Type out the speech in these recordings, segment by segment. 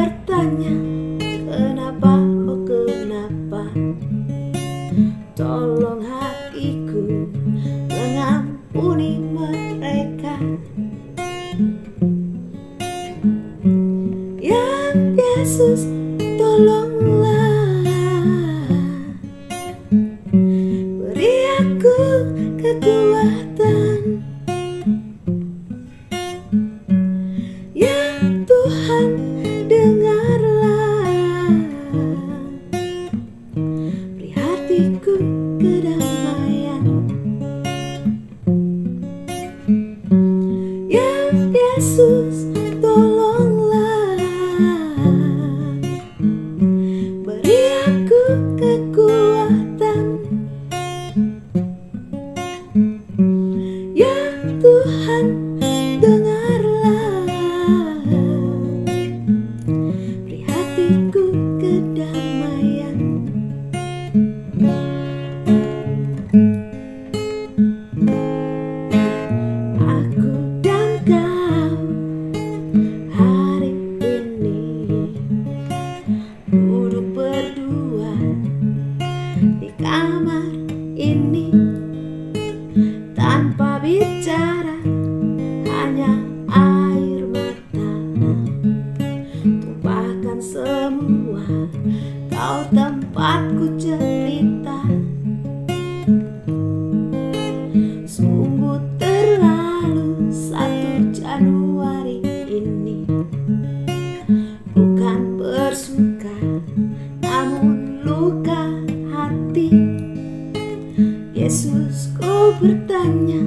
bertanya kenapa oh kenapa? Tolong hatiku mengampuni mereka. Nana kau tempatku cerita. Sungguh terlalu satu Januari ini. Bukan bersuka namun luka hati. Yesus ku bertanya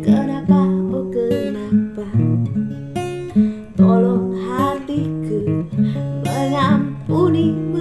kenapa oh kenapa? Tolong hatiku mengampuni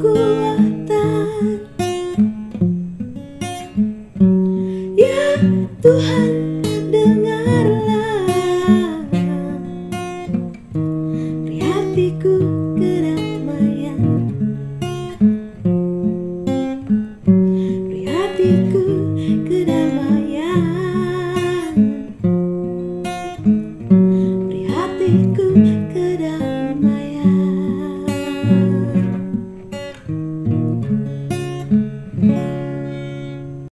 ku